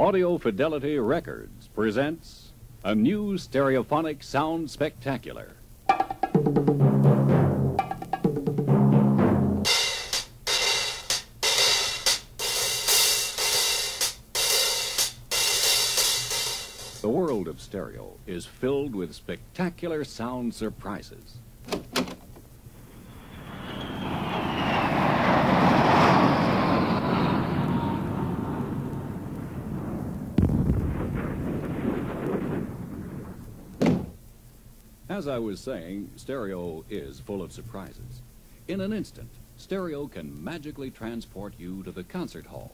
Audio Fidelity Records presents a new stereophonic sound spectacular. The world of stereo is filled with spectacular sound surprises. As I was saying, stereo is full of surprises. In an instant, stereo can magically transport you to the concert hall.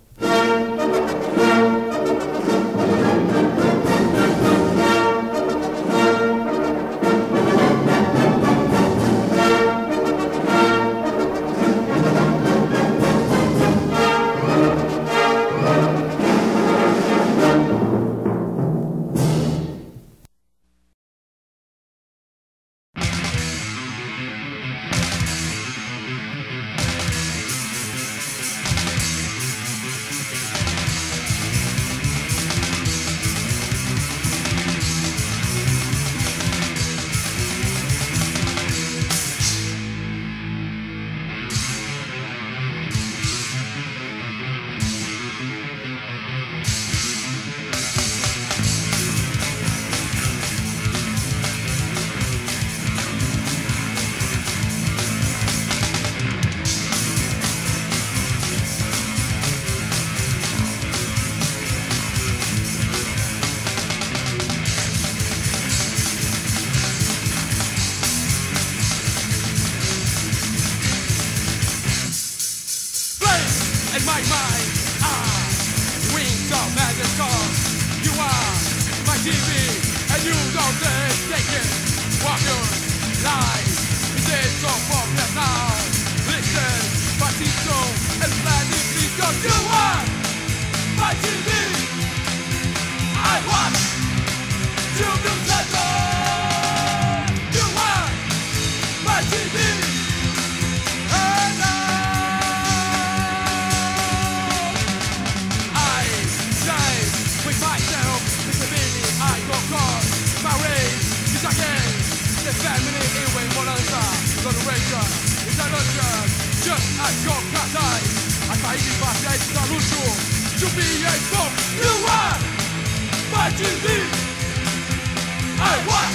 My mind are ah. wings of madness cause you are my TV and you don't take it. Walk your life is it so popular now? Listen, to be a book you are I want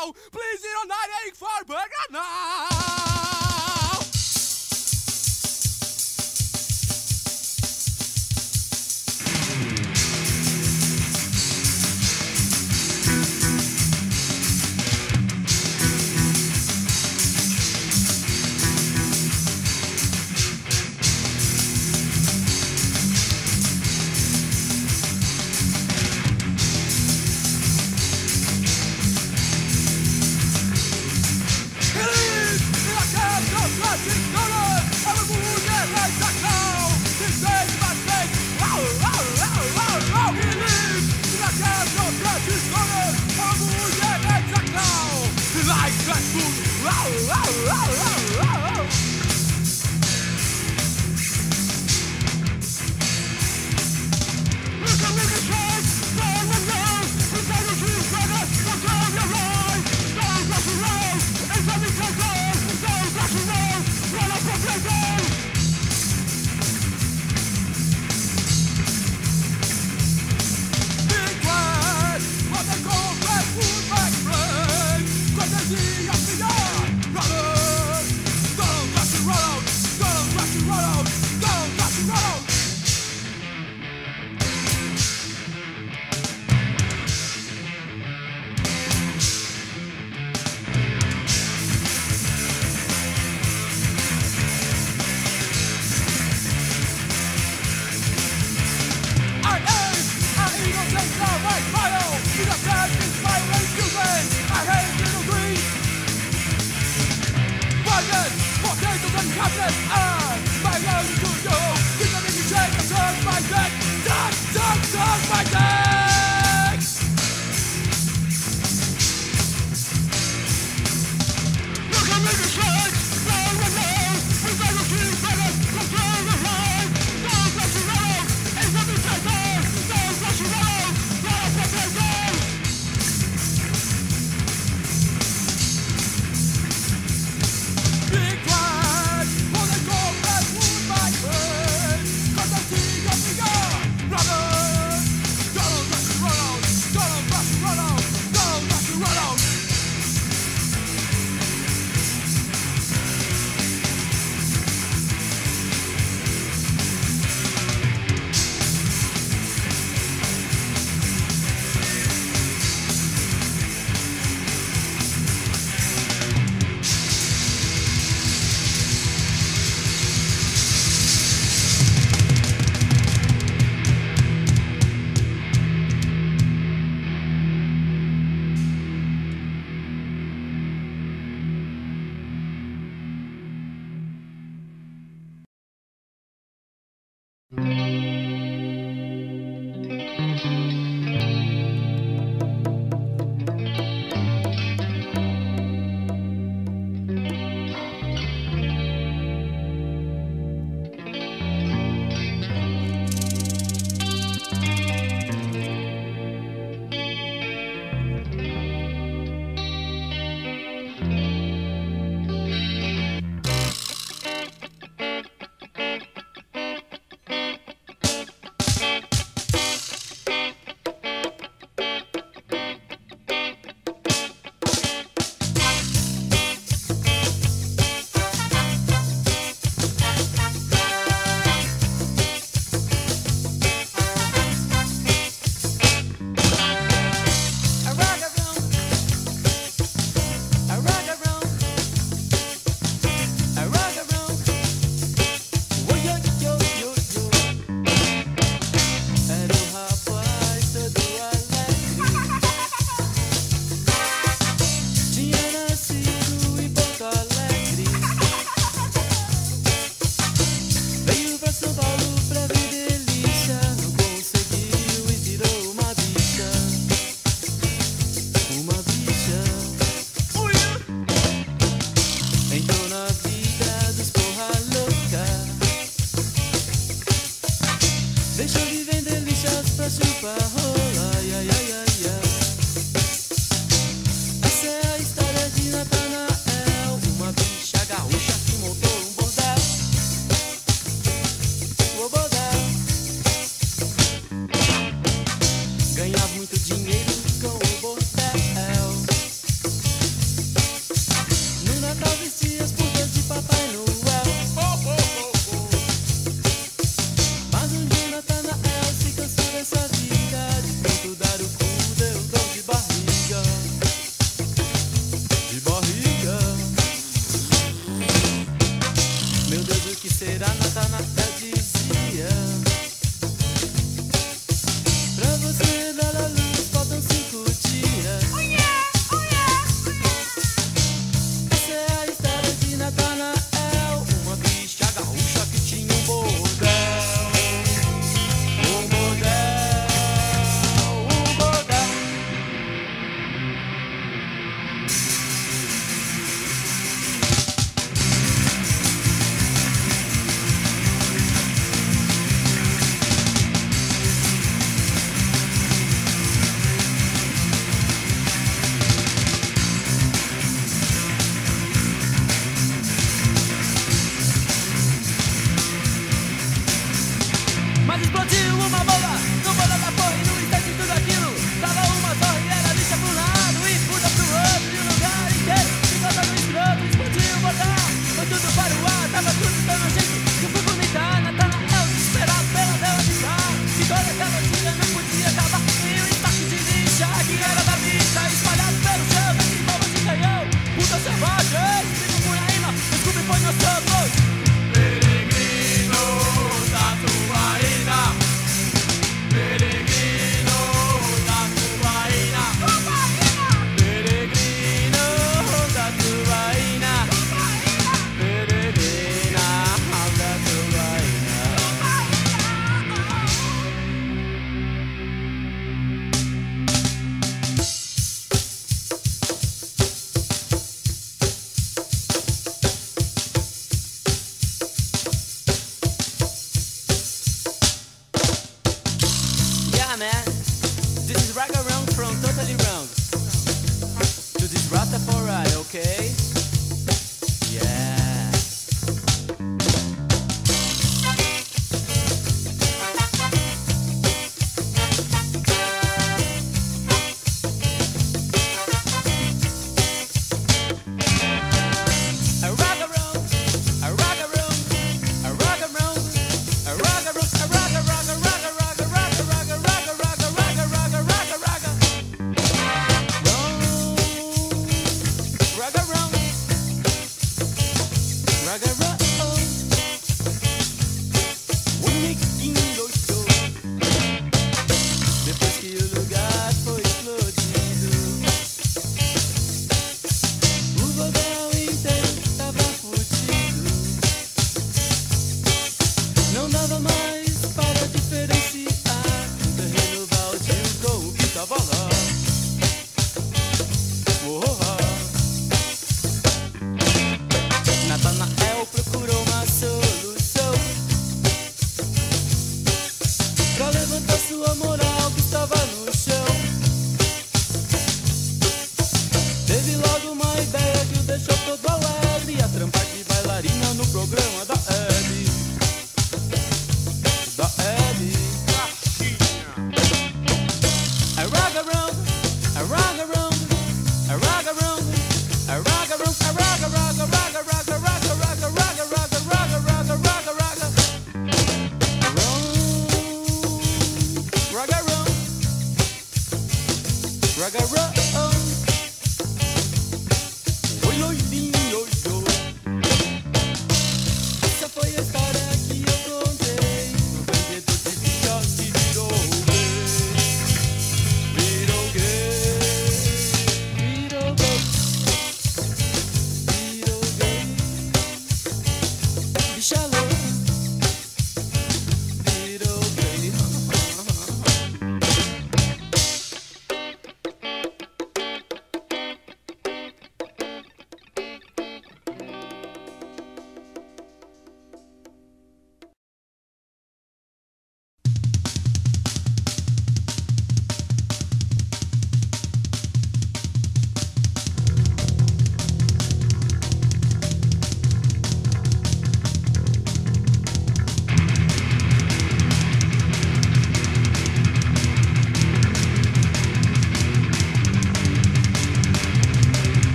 on cloud. Please, eat ache for burger now.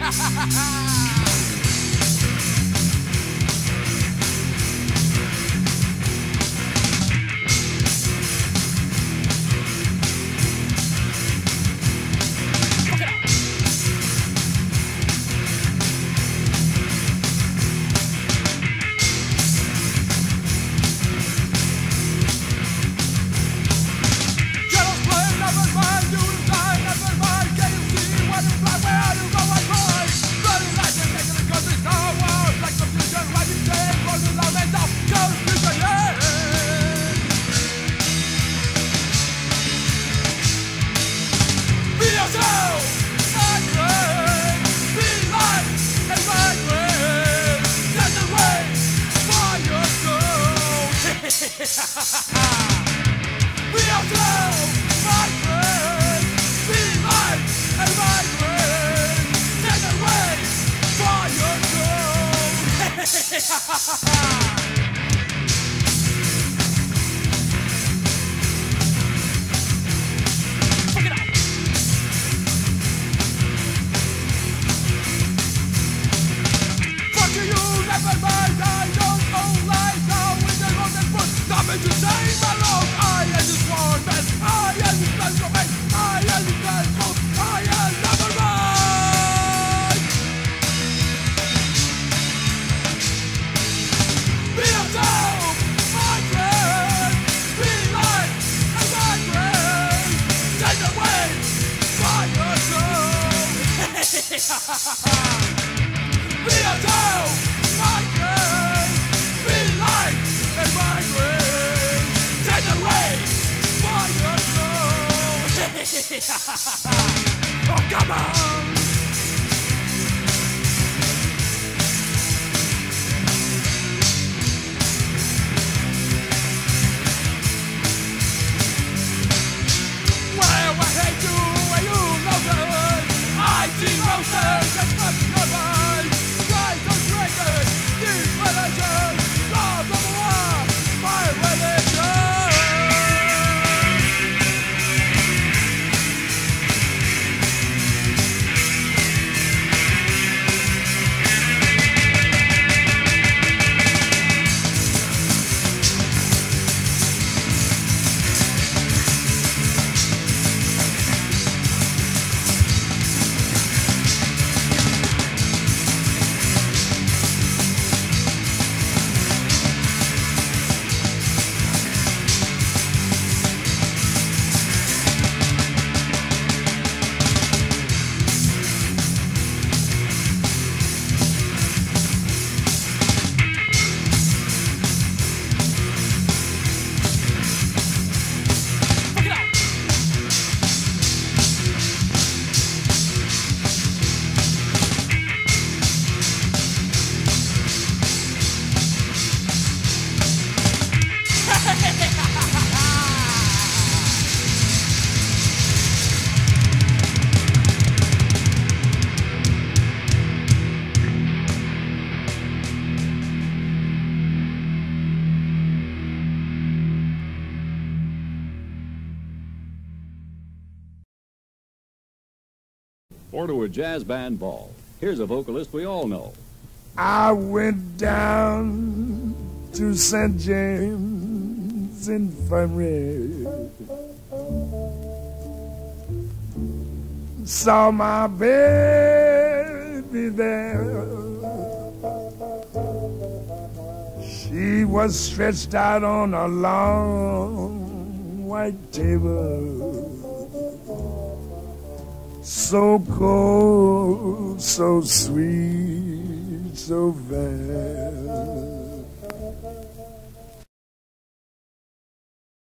Running like oh, come on. Jazz band ball. Here's a vocalist we all know. I went down to St. James Infirmary. Saw my baby there. She was stretched out on a long white table. So cold, so sweet, so fair.